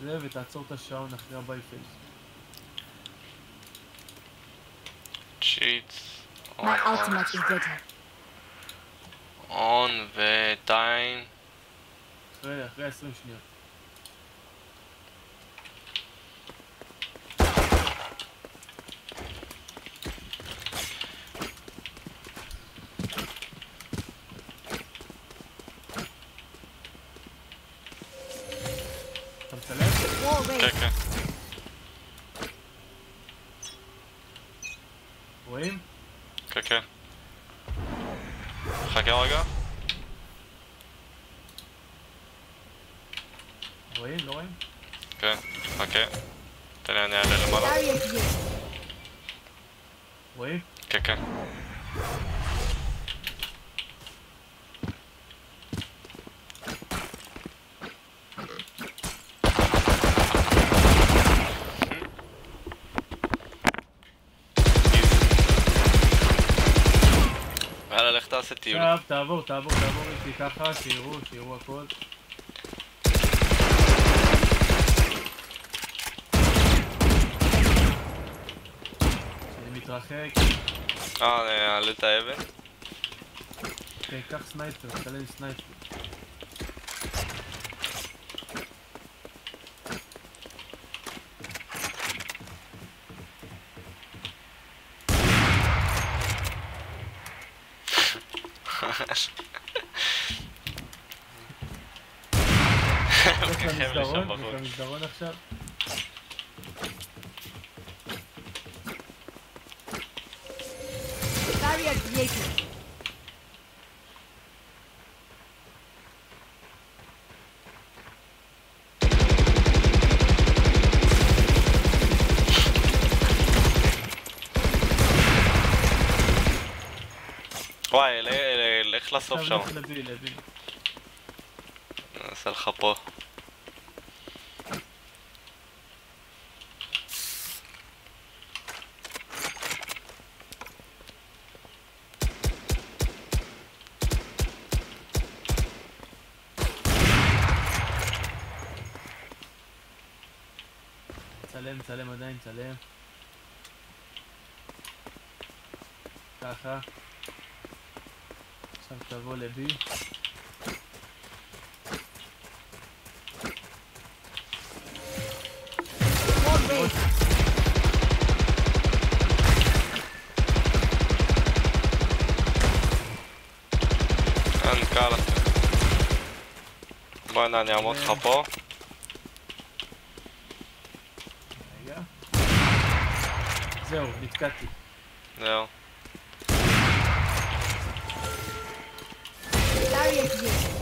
וזה ותעצור את השעון אחרי הבייפל. צ'יטס. My ultimate is ready. און וטיים. אחרי, אחרי 20 שניות. Ok. Oui. Ok, ok. Chacun regarde. Oui, Ok, ok. T'as là-bas Oui. תעשה טיול. עכשיו תעבור, תעבור, תעבור איתי ככה, שיראו, שיראו הכל. שאני מתרחק, אה, נעלה את האבן. כן, קח sniper, תעלה sniper. הוא לך כיכב לשם למסדרון, לך בחוץ. למסדרון עכשיו. Chariot yield. וואי, לך לסוף שם. נעשה לך פה. צלם, צלם עדיין, צלם. ככה. עכשיו תבוא לבי. War race. אין, קל. בוא'נה, אני אעמוד לך פה. רגע. זהו, נתקעתי. זהו. Olha, gente.